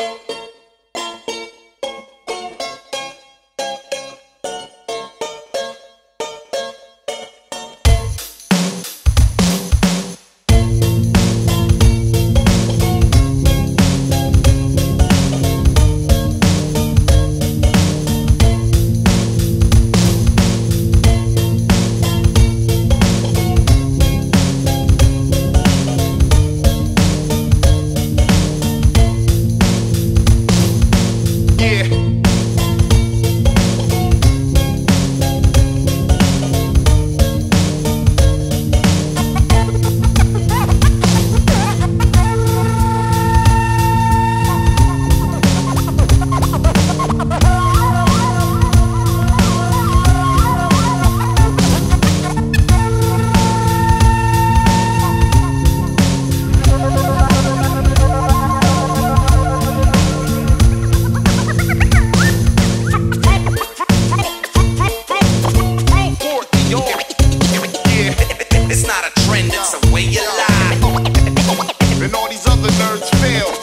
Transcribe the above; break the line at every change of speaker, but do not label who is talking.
It's not
nerds fail.